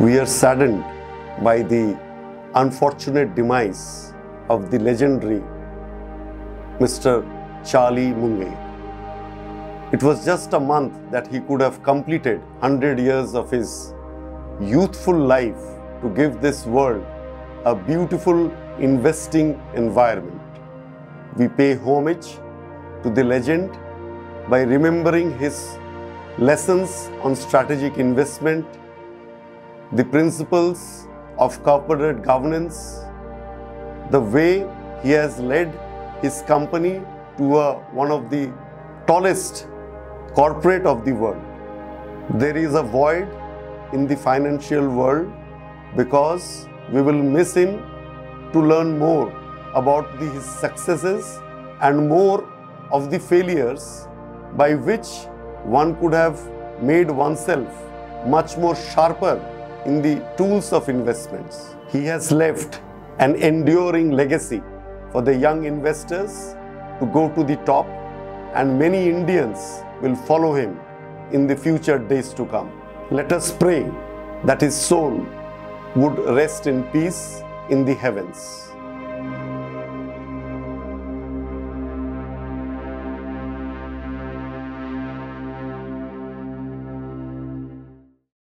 We are saddened by the unfortunate demise of the legendary Mr. Charlie Munger. It was just a month that he could have completed 100 years of his youthful life to give this world a beautiful investing environment. We pay homage to the legend by remembering his lessons on strategic investment, the principles of corporate governance, the way he has led his company to a, one of the tallest corporate of the world. There is a void in the financial world because we will miss him to learn more about the, his successes and more of the failures by which one could have made oneself much more sharper in the tools of investments. He has left an enduring legacy for the young investors to go to the top and many Indians will follow him in the future days to come. Let us pray that his soul would rest in peace in the heavens.